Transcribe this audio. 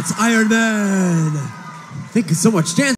That's Iron Man. Thank you so much, Dan.